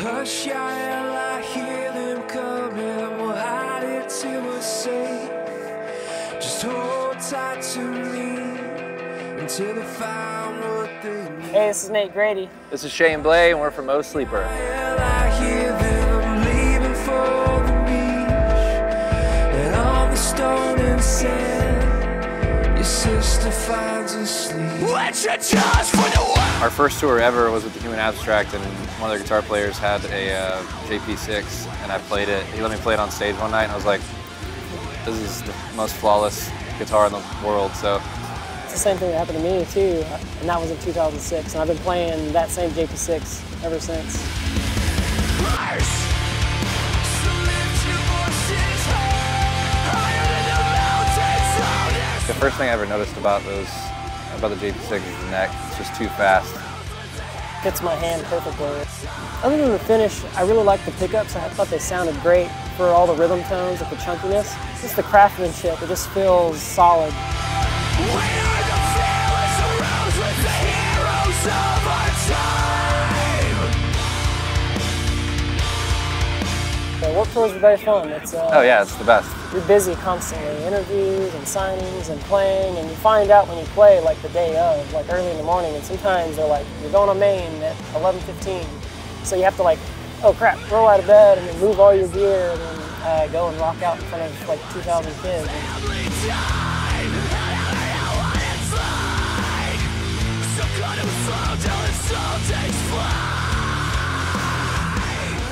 Hush, Yael, I hear them coming. We'll hide it till we're safe. Just hold tight to me until they find what they need. Hey, this is Nate Grady. This is Shane Blay, and we're from O Sleeper. Yael, Our first tour ever was with the Human Abstract, and one of their guitar players had a uh, JP6, and I played it. He let me play it on stage one night, and I was like, this is the most flawless guitar in the world. So It's the same thing that happened to me too, and that was in 2006. And I've been playing that same JP6 ever since. the first thing I ever noticed about those about the JP6 is the neck. It's just too fast. Fits my hand perfectly. Other than the finish, I really like the pickups. I thought they sounded great for all the rhythm tones, like the chunkiness. Just the craftsmanship, it just feels solid. Warped Tours are very fun. It's uh, Oh yeah, it's the best. you're busy constantly, interviews and signings and playing, and you find out when you play like the day of, like early in the morning, and sometimes they're like, you're going on main at 11:15, so you have to like, oh crap, roll out of bed and then move all your gear and then uh, go and rock out in front of like 2,000 kids.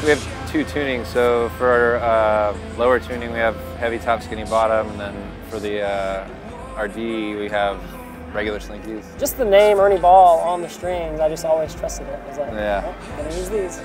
We have two tunings. So for our uh, lower tuning, we have heavy top, skinny bottom, and then for the uh, RD, we have regular Slinkys. Just the name Ernie Ball on the strings, I just always trusted it. I was like, Yeah. oh, I'm gonna use these.